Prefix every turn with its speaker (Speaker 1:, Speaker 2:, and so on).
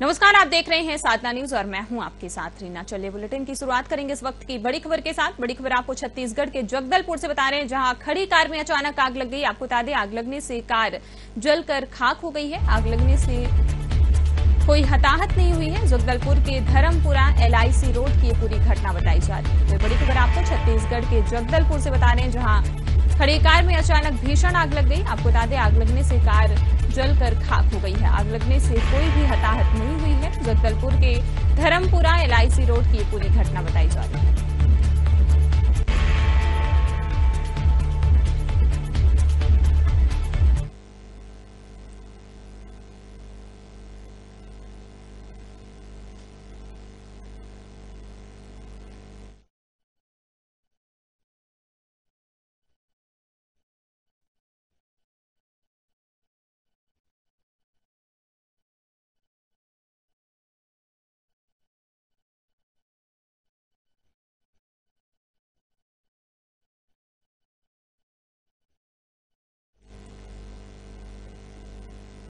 Speaker 1: नमस्कार, आप देख रहे हैं साधना न्यूज़ और मैं हूँ आपके साथ रीना। चलिए बुलेटिन की शुरुआत करेंगे इस वक्त की बड़ी खबर के साथ। बड़ी खबर आपको छत्तीसगढ़ के जगदलपुर से बता रहे हैं, जहाँ खड़ी कार में अचानक आग लग गई। आपको बता दें, आग लगने से कार जलकर खाक हो गई है। आग लगने से कोई हताहत नहीं हुई है। जगदलपुर के धर्मपुरा एलआईसी रोड की पूरी घटना बताई जा रही है। तो बड़ी खबर आपको छत्तीसगढ़ के जगदलपुर से बता रहे हैं, जहाँ खड़ी कार में अचानक भीषण आग लग गई। आपको बता दें, आग लगने से कार जलकर खाक हो गई है। आग लगने से कोई भी हताहत नहीं हुई है। जगदलपुर के धर्मपुरा एलआईसी रोड की पूरी घटना बताई जा रही है।